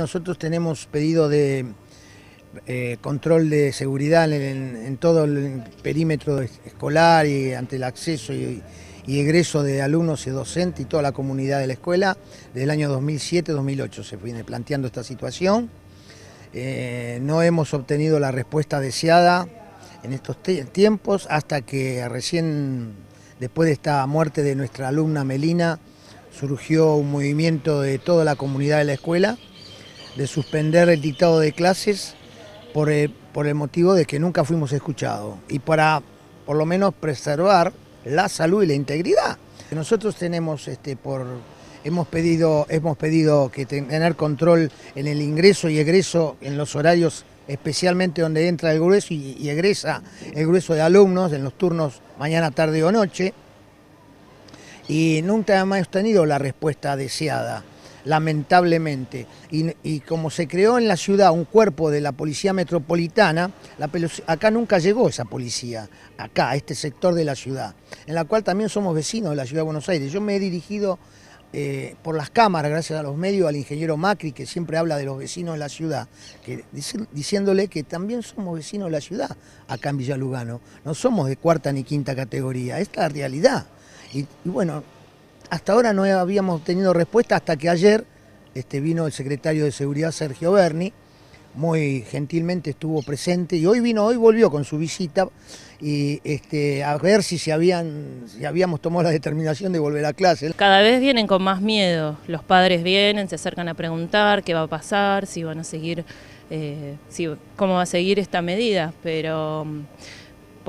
Nosotros tenemos pedido de eh, control de seguridad en, todo el perímetro escolar y ante el acceso y, egreso de alumnos y docentes y toda la comunidad de la escuela desde el año 2007-2008 se viene planteando esta situación. Eh, no hemos obtenido la respuesta deseada en estos tiempos hasta que recién después de esta muerte de nuestra alumna Melina surgió un movimiento de toda la comunidad de la escuela de suspender el dictado de clases por el, por el motivo de que nunca fuimos escuchados y para por lo menos preservar la salud y la integridad. Nosotros tenemos este, por, hemos pedido, hemos pedido que tener control en el ingreso y egreso en los horarios especialmente donde entra el grueso y, y egresa el grueso de alumnos en los turnos mañana, tarde o noche. Y nunca hemos tenido la respuesta deseada lamentablemente. Y, como se creó en la ciudad un cuerpo de la Policía Metropolitana, acá nunca llegó esa policía, acá, a este sector de la ciudad, en la cual también somos vecinos de la ciudad de Buenos Aires. Yo me he dirigido eh, por las cámaras, gracias a los medios, al ingeniero Macri, que siempre habla de los vecinos de la ciudad, diciéndole que también somos vecinos de la ciudad acá en Villalugano. No somos de cuarta ni quinta categoría, esta es la realidad. y bueno, hasta ahora no habíamos tenido respuesta hasta que ayer este, vino el secretario de Seguridad Sergio Berni, muy gentilmente estuvo presente y hoy vino, hoy volvió con su visita y este, a ver si, se habían, si habíamos tomado la determinación de volver a clase. Cada vez vienen con más miedo, los padres vienen, se acercan a preguntar qué va a pasar, si van a seguir, eh, si, cómo va a seguir esta medida, pero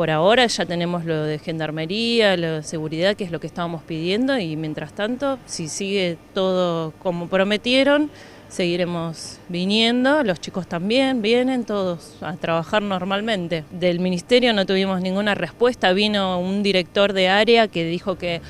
por ahora ya tenemos lo de gendarmería, lo de seguridad, que es lo que estábamos pidiendo, y mientras tanto, si sigue todo como prometieron, seguiremos viniendo, los chicos también vienen todos a trabajar normalmente. Del ministerio no tuvimos ninguna respuesta, vino un director de área que dijo que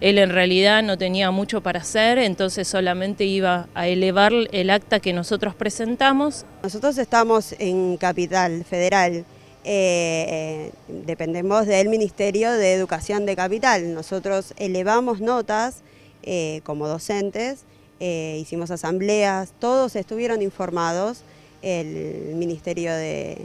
él en realidad no tenía mucho para hacer, entonces solamente iba a elevar el acta que nosotros presentamos. Nosotros estamos en Capital Federal, eh, dependemos del Ministerio de Educación de Capital. Nosotros elevamos notas eh, como docentes, eh, hicimos asambleas, todos estuvieron informados, el Ministerio de,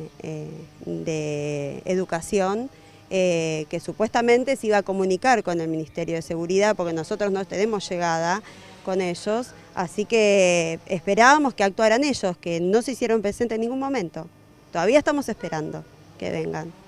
de Educación, que supuestamente se iba a comunicar con el Ministerio de Seguridad, porque nosotros no tenemos llegada con ellos, así que esperábamos que actuaran ellos, que no se hicieron presentes en ningún momento. Todavía estamos esperando que vengan.